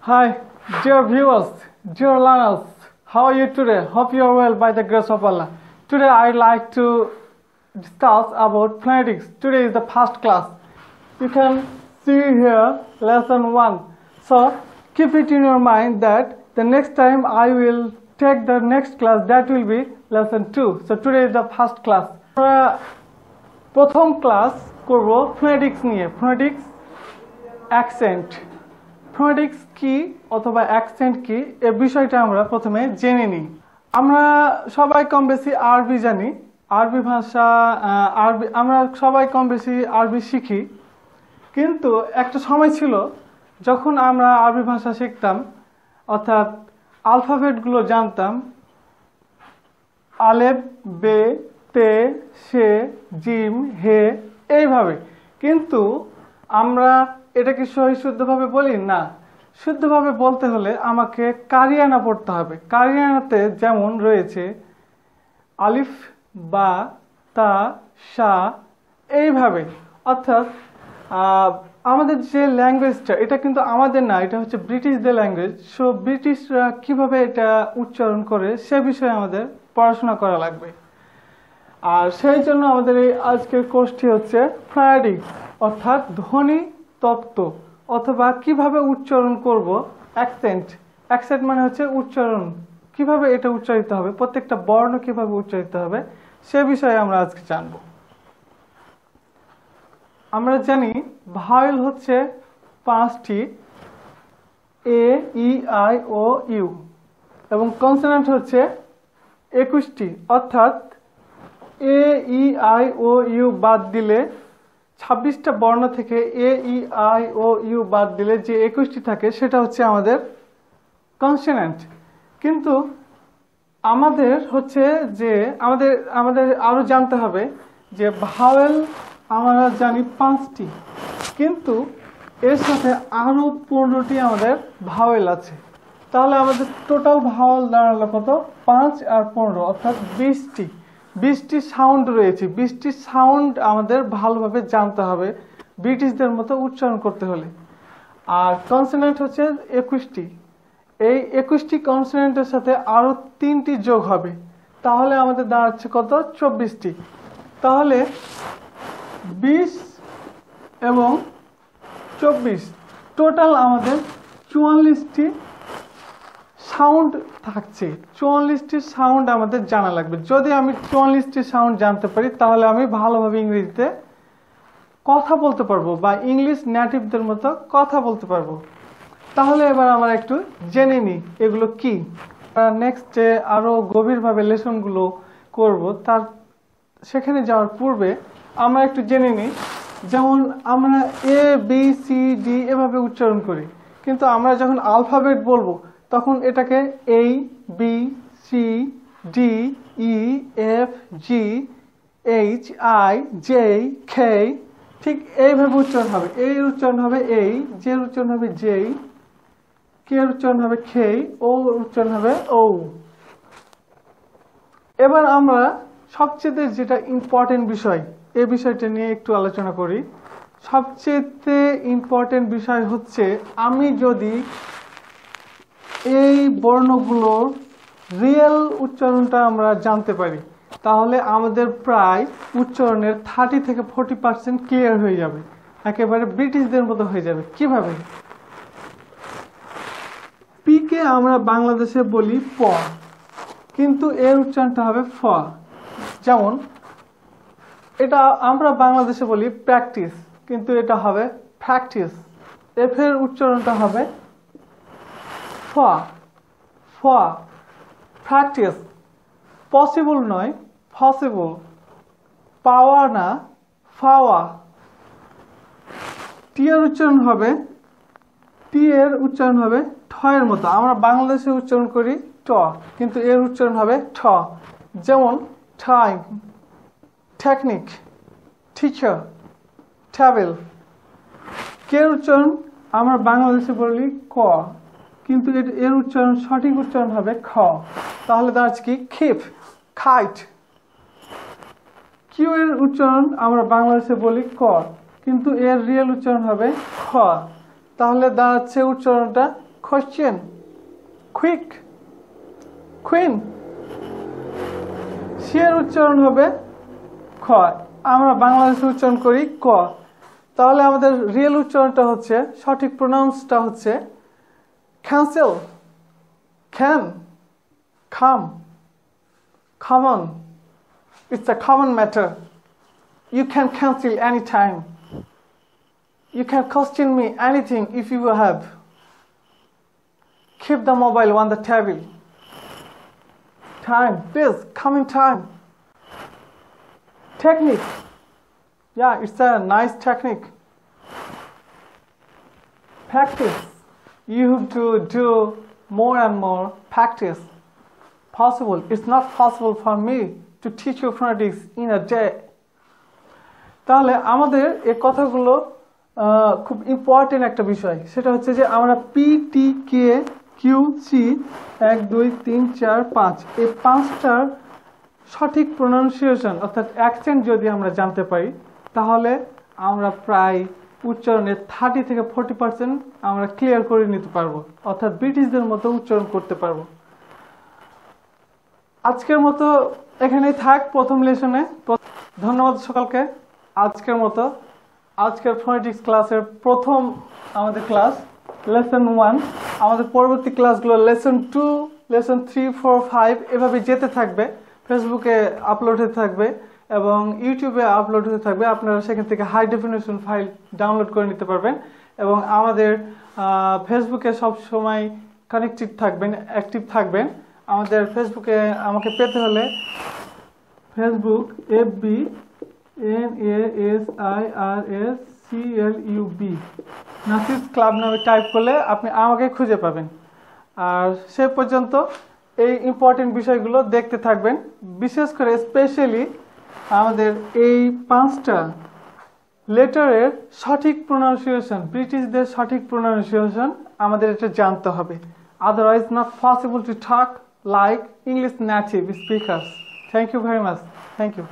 Hi, dear viewers, dear learners, how are you today? Hope you are well by the grace of Allah. Today I'd like to discuss about phonetics. Today is the first class. You can see here lesson 1. So keep it in your mind that the next time I will take the next class that will be lesson 2. So today is the first class. আমরা প্রথম class করব phonetics নিয়ে phonetics accent phonetics কি অথবা accent কি, এ বিষয়টা আমরা প্রথমে জেনে নিই। আমরা সবাই কম বেশি আরবি জানি। আরবি ভাষা আরবি, আমরা সবাই কম বেশি আরবি শিখি। কিন্তু একটা সময় ছিল যখন আমরা আরবি ভাষা শিখতাম, অর্থাৎ আলফাবেটগুলো জানতাম। আলেফ, বে, তে, সে, জিম, হে, এইভাবে। কিন্তু আমরা এটাকে সহি শুদ্ধভাবে বলি? না। শুদ্ধভাবে বলতে হলে আমাকে কারিয়ানা পড়তে হবে। কারিয়ানাতে যেমন রয়েছে আলিফ, বা, তা, সা, এইভাবে। অর্থাৎ আমাদের যে ল্যাঙ্গুয়েজটা, এটা কিন্তু আমাদের না, এটা হচ্ছে ব্রিটিশদের ল্যাঙ্গুয়েজ। সো, ব্রিটিশরা কীভাবে এটা উচ্চারণ করে, সে বিষয়ে আমাদের পড়াশোনা করা লাগবে। আর সেই জন্য আমাদের এই আজকের কোর্সটি হচ্ছে ফ্রায়াডিক্স, অর্থাৎ ধ্বনি তত্ত্ব অথবা কীভাবে উচ্চারণ করব? অ্যাকসেন্ট অ্যাকসেন্ট মানে হচ্ছে উচ্চারণ। কীভাবে এটা উচ্চারিত হবে? প্রত্যেকটা বর্ণ কীভাবে উচ্চারিত হবে? সে বিষয়ে আমরা আজকে জানব। আমরা জানি ভাওয়েল হচ্ছে পাঁচটি। A E I O U এবং কনসোনেন্ট হচ্ছে একুশটি। অর্থাৎ এ ই আই ও ইউ বাদ দিলে ছাব্বিশটা বর্ণ থেকে এ ই আই ও ইউ বাদ দিলে যে একুশটি থাকে, সেটা হচ্ছে আমাদের কনসোনেন্ট কিন্তু আমাদের হচ্ছে যে আমাদের আমাদের আরও জানতে হবে যে ভাওয়েল আমরা জানি পাঁচটি, কিন্তু এর সাথে আরও পনেরোটি আমাদের ভাওয়েল আছে। তাহলে আমাদের টোটাল ভাওয়েল দাঁড়াল কত? পাঁচ আর পনেরো, অর্থাৎ বিশটি। বিশটি সাউন্ড রয়েছে। বিশটি সাউন্ড আমাদের ভালোভাবে জানতে হবে ব্রিটিশদের মতো উচ্চারণ করতে হলে। আর কনসোনেন্ট হচ্ছে একুশটি। এই একুশটি কনসোনেন্টের সাথে আরও তিনটি যোগ হবে। তাহলে আমাদের দাঁড়াচ্ছে কত? চব্বিশটি। তাহলে বিশ এবং চব্বিশ। টোটাল আমাদের চুয়াল্লিশটি সাউন্ড থাকছে। চুয়াল্লিশটি সাউন্ড আমাদের জানা লাগবে। যদি আমি চুয়াল্লিশটি সাউন্ড জানতে পারি, তাহলে আমি ভালোভাবে ইংরেজিতে কথা বলতে পারব বা ইংলিশ নেটিভদের মতো কথা বলতে পারব। তাহলে এবার আমরা একটু জেনে নিই এগুলো কি। নেক্সটে আরও গভীরভাবে লেসনগুলো করব। তার সেখানে যাওয়ার পূর্বে আমরা একটু জেনে নিই যেমন আমরা এ বি সি ডি এভাবে উচ্চারণ করি। কিন্তু আমরা যখন আলফাবেট বলব তখন এটাকে এই B C D E F G H I J খে ঠিক এইভাবে উচ্চারণ হবে। এই উচ্চারণ হবে এই যে উচ্চারণ হবে যেই কে উচ্চারণ হবে খেই ও উচ্চারণ হবে ও এবার আমরা সবচেয়ে যেটা ইম্পর্টেন্ট বিষয় এই বিষয়টা নিয়ে একটু আলোচনা করি। সবচেয়ে ইম্পর্টেন্ট বিষয় হচ্ছে, আমি যদি এই বর্ণগুলোর রিয়েল উচ্চারণটা আমরা জানতে পারি। তাহলে আমাদের প্রায় উচ্চারণের থার্টি থেকে ফোর্টি পার্সেন্ট ক্লিয়ার হয়ে যাবে। একেবারে ব্রিটিশদের মতো হয়ে যাবে। কীভাবে? পিকে আমরা বাংলাদেশে বলি প, কিন্তু এর উচ্চারণটা হবে ফ। যেমন, এটা আমরা বাংলাদেশে বলি প্র্যাকটিস কিন্তু এটা হবে প্র্যাকটিস এফের উচ্চারণটা হবে ফ ফ প্র্যাকটিস পসিবল নয় পসিবল পাওয়া না ফাওয়া টি উচ্চারণ হবে টি এর উচ্চারণ হবে ঠ এর মতো। আমরা বাংলাদেশে উচ্চারণ করি ট কিন্তু এর উচ্চারণ হবে ঠ। যেমন টাইম টেকনিক টিচার ট্রাভেল কে উচ্চারণ? আমরা বাংলাদেশে বলি ক। কিন্তু এর- এর উচ্চারণ সঠিক উচ্চারণ হবে খ, তাহলে দাঁড়াচ্ছে কি? ক্ষিপ খাইট। কিউ এর উচ্চারণ আমরা বাংলাদেশে বলি ক, কিন্তু এর রিয়েল উচ্চারণ হবে খ। তাহলে দাঁড়াচ্ছে উচ্চারণটা খ কোশ্চেন কুইক কুইন সিয়ের উচ্চারণ হবে খ। আমরা বাংলাদেশে উচ্চারণ করি ক। তাহলে আমাদের রিয়েল উচ্চারণটা হচ্ছে, সঠিক প্রোনাউন্সটা হচ্ছে cancel, can, come, common. It's a common matter. You can cancel anytime. You can question me anything if you have. Keep the mobile on the table. Time, please, Coming time. Technique. Yeah, it's a nice technique. Practice. You have to do more and more practice possible. It's not possible for me to teach you phonetics in a day. তাহলে আমাদের এই কথাগুলো খুব important একটা বিষয়। সেটা হচ্ছে যে আমরা P T K Q C এক, দুই, তিন, চার, পাঁচ। এই পাঁচটার সঠিক প্রোনাউন্সিয়েশন অর্থাৎ অ্যাকসেন্ট যদি আমরা জানতে পারি, তাহলে আমরা প্রায় উচ্চারণের থার্টি থেকে ফোর্টি পার্সেন্ট আমরা ক্লিয়ার করে নিতে পারব। অর্থাৎ ব্রিটিশদের মতো উচ্চারণ করতে পারব। আজকের মতো এখানেই থাক প্রথম লেসনে। ধন্যবাদ সকলকে। আজকের মতো আজকের ফোনেটিক্স ক্লাসের প্রথম আমাদের ক্লাস লেসন ওয়ান আমাদের পরবর্তী ক্লাসগুলো lesson two lesson three four five এভাবে যেতে থাকবে। ফেসবুকে আপলোড হতে থাকবে। এবং ইউটিউবে আপলোড হতে থাকবে। আপনারা সেখান থেকে হাই ডেফিনেশন ফাইল ডাউনলোড করে নিতে পারবেন এবং আমাদের ফেসবুকে সব সময় কানেক্টেড থাকবেন অ্যাক্টিভ থাকবেন। আমাদের ফেসবুকে আমাকে পেতে হলে Facebook F B N A S I R S C L U B Nasis club নামে টাইপ করলে আপনি আমাকে খুঁজে পাবেন। আর সে পর্যন্ত এই ইম্পর্টেন্ট বিষয়গুলো দেখতে থাকবেন। বিশেষ করে স্পেশালি আমাদের এই পাঁচটা লেটারের সঠিক প্রোনাউন্সিয়েশন ব্রিটিশদের সঠিক প্রোনাউন্সিয়েশন আমাদের এটা জানতে হবে। Otherwise not possible to talk like English native speakers thank you very much thank you